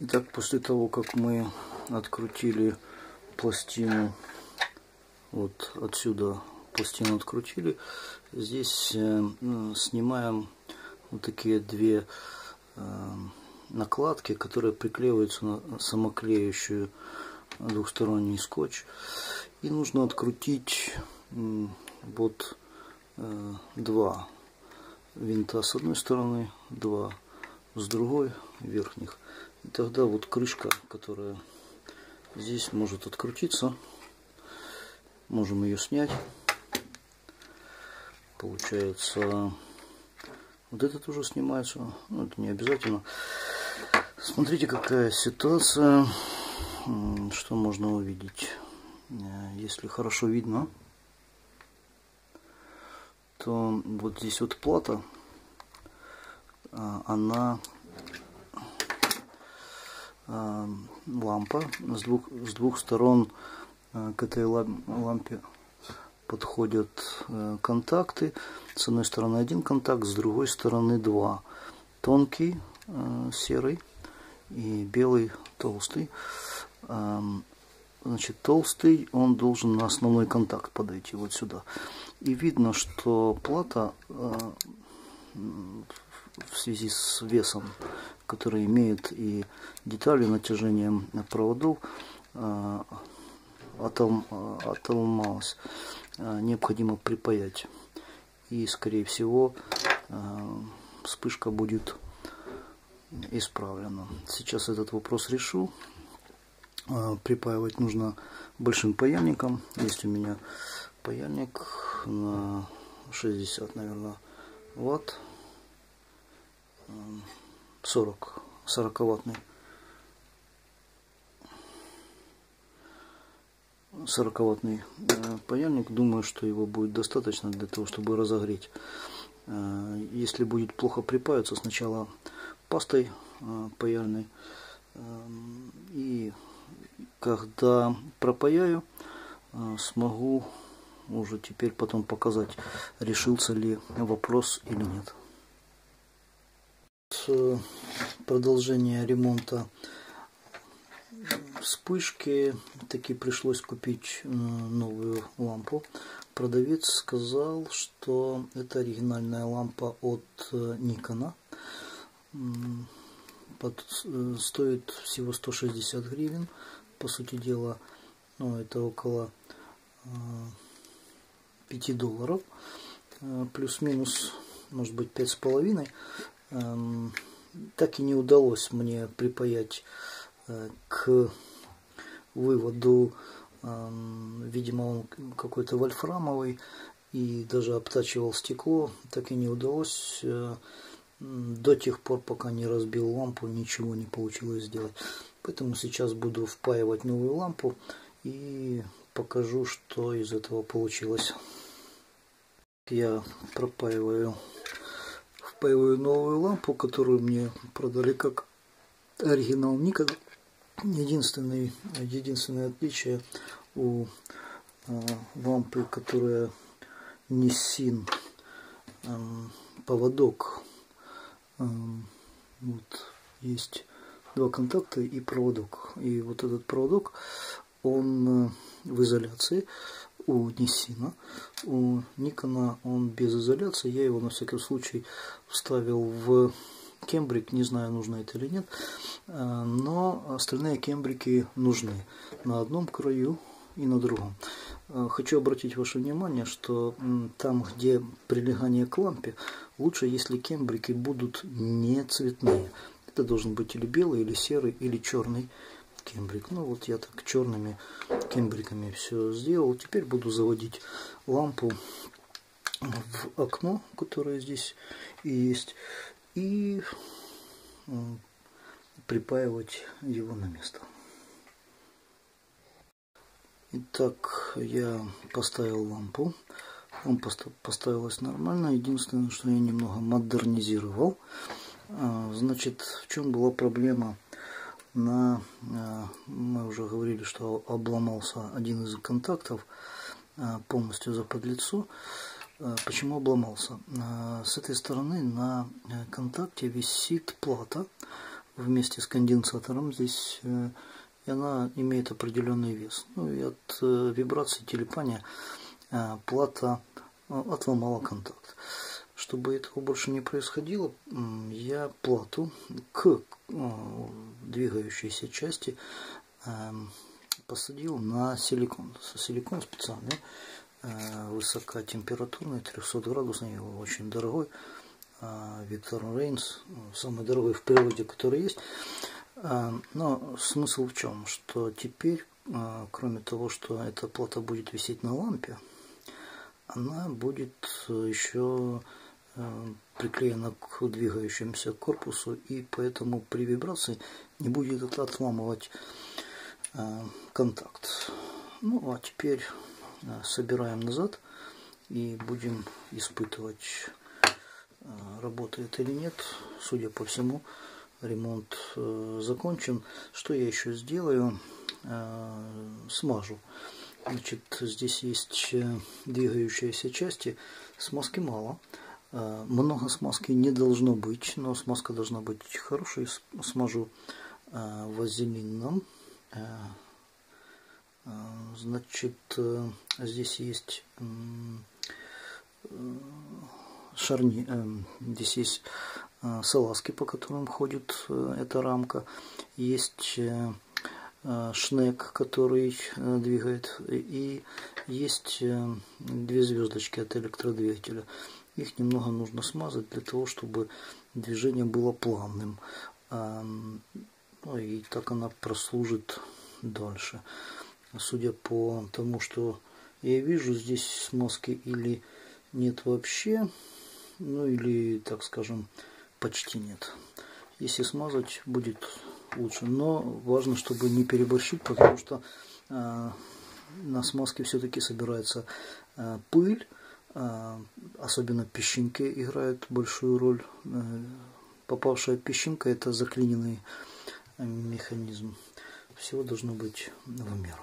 Итак, после того, как мы открутили пластину, вот отсюда пластину открутили, здесь э, ну, снимаем вот такие две э, накладки, которые приклеиваются на самоклеющую двухсторонний скотч. И нужно открутить вот э, два винта с одной стороны, два с другой верхних. И тогда вот крышка, которая здесь может открутиться, можем ее снять. Получается, вот этот уже снимается, ну, это не обязательно. Смотрите, какая ситуация, что можно увидеть. Э, если хорошо видно, то вот здесь вот плата, а, она лампа с двух, с двух сторон а, к этой лампе подходят контакты. С одной стороны один контакт, с другой стороны два. Тонкий серый и белый толстый. Значит, толстый, он должен на основной контакт подойти вот сюда. И видно, что плата э, в связи с весом, который имеет и детали натяжением проводов, э, отломалась. Э, необходимо припаять. И, скорее всего, вспышка будет исправлена. Сейчас этот вопрос решу. Припаивать нужно большим паяльником. Есть у меня паяльник на 60, наверное, ватт. 40, 40 ваттный. 40 ваттный э, паяльник. Думаю, что его будет достаточно для того, чтобы разогреть. Э, если будет плохо припаяться, сначала пастой э, паяльной. И когда пропаяю, смогу уже теперь потом показать, решился ли вопрос или нет. Продолжение ремонта вспышки таки пришлось купить э, новую лампу. Продавец сказал, что это оригинальная лампа от Никона. Э, э, стоит всего 160 гривен. По сути дела, ну, это около 5 долларов, э, плюс-минус, может быть, пять с половиной, эм, так и не удалось мне припаять э, к выводу, эм, видимо, он какой-то вольфрамовый, и даже обтачивал стекло, так и не удалось. Э, до тех пор, пока не разбил лампу, ничего не получилось сделать. Поэтому сейчас буду впаивать новую лампу и покажу, что из этого получилось. Я пропаиваю, впаиваю новую лампу, которую мне продали как оригинал Nikon. Единственный, единственное отличие у э, лампы, которая не син, э, поводок. Э, вот есть два контакта и проводок. И вот этот проводок, он э, в изоляции у Ниссина. У Никона он без изоляции. Я его на всякий случай вставил в кембрик. Не знаю, нужно это или нет. Э, но остальные кембрики нужны на одном краю и на другом. Э, хочу обратить ваше внимание, что там, где прилегание к лампе, лучше, если кембрики будут не цветные. Это должен быть или белый, или серый, или черный кембрик. Ну вот я так черными кембриками все сделал. Теперь буду заводить лампу в окно, которое здесь и есть, и припаивать его на место. Итак, я поставил лампу. Лампа поставилась нормально. Единственное, что я немного модернизировал. А, значит, в чем была проблема? На, э, мы уже говорили, что обломался один из контактов э, полностью за подлицо. Э, почему обломался? С этой стороны на контакте висит плата вместе с конденсатором здесь, и она имеет определенный вес. Ну и от вибрации телепания плата отломала контакт. Чтобы этого больше не происходило, я плату к двигающейся части посадил на силикон. Силикон специальный, э, высокотемпературный, 300 градусный, его очень дорогой. Э, Виктор Рейнс, самый дорогой в природе, который есть. Э, но смысл в чем? Что теперь, кроме того, что эта плата будет висеть на лампе, она будет еще приклеена к двигающемуся корпусу и поэтому при вибрации не будет отламывать Э, контакт. Ну а теперь э, собираем назад и будем испытывать, э, работает или нет. Судя по всему, ремонт закончен. Что я еще сделаю? Смажу. Значит, здесь есть двигающиеся части. Смазки мало. Много смазки не должно быть, но смазка должна быть хорошей. Смажу вазелином Э, э, значит, э, здесь есть шарни, здесь есть салазки, по которым ходит эта рамка. Есть шнек, который двигает. И есть две звездочки от электродвигателя. Их немного нужно смазать для того, чтобы движение было плавным. Ну и так она прослужит дальше. Судя по тому, что я вижу, здесь смазки или нет вообще, ну или, так скажем, почти нет. Если смазать, будет лучше. Но важно, чтобы не переборщить, потому что э, на смазке все-таки собирается э, пыль, э, особенно песчинки играют большую роль. Э, попавшая песчинка это заклиненный механизм. Всего должно быть в меру.